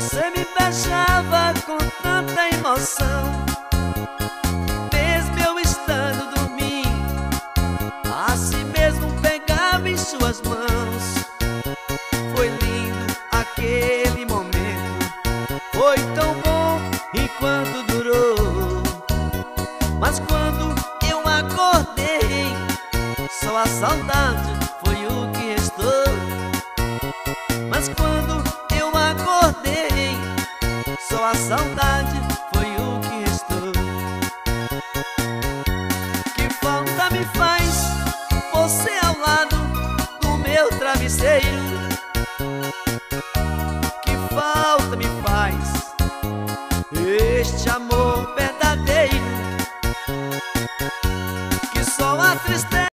Você me beijava com tanta emoção. Mesmo eu estando dormindo A si mesmo pegava em suas mãos. Foi lindo aquele momento Foi tão bom enquanto durou. Mas quando eu acordei Só a saudade a saudade foi o que restou. Que falta me faz você ao lado do meu travesseiro? Que falta me faz este amor verdadeiro? Que só a tristeza.